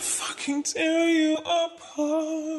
fucking tear you apart.